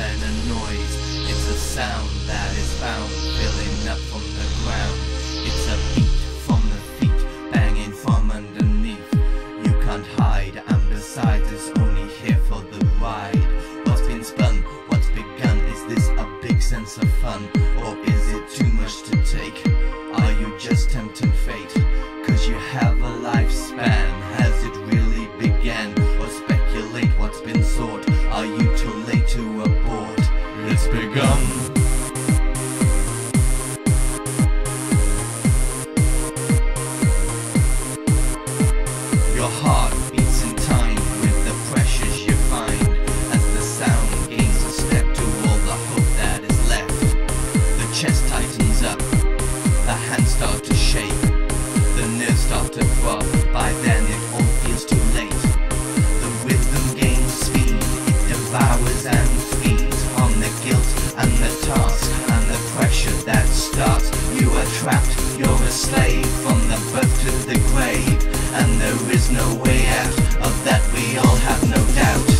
than a noise. It's a sound that is found. By then it all feels too late. The wisdom gains speed, it devours and feeds on the guilt and the task and the pressure that starts. You are trapped, you're a slave from the birth to the grave, and there is no way out. Of that we all have no doubt.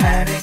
having